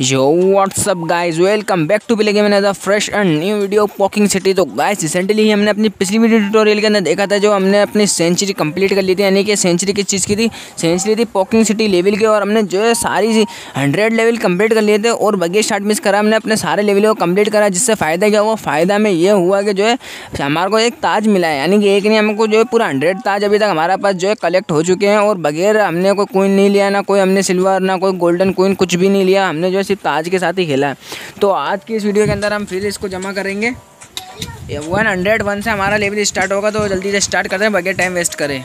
Yo what's up guys welcome back to play game the fresh and new video poking city तो guys recently ही हमने अपनी पिछली video tutorial के अंदर देखा था, जो हमने अपनी सेंचुरी कंप्लीट कर ली थी, यानी कि सेंचुरी किस चीज़ की थी? सेंचुरी थी पॉकिंग सिटी लेवल की, और हमने जो है सारी हंड्रेड लेवल कंप्लीट कर लिए थे, और बगे स्टार्ट मिस करा, हमने अपने सारे लेवल को कंप्लीट करा, जिससे फ़ायदा क्या हुआ? फ़ायदा में ये हुआ कि जो है हमारे को एक ताज मिला है, यानी कि एक नहीं, हमको जो है पूरा हंड्रेड ताज अभी तक हमारे पास जो है कलेक्ट हो चुके हैं, और बगैर हमने कोई कोइन नहीं लिया, ना कोई हमने सिल्वर ना कोई गोल्डन कोइन कुछ भी नहीं लिया, हमने जो सिर्फ़ ताज के साथ ही खेला है। तो आज की इस वीडियो के अंदर हम फिर इसको जमा करेंगे। वन हंड्रेड वन से हमारा लेवल स्टार्ट होगा तो जल्दी से स्टार्ट करते हैं बगैर टाइम वेस्ट करें।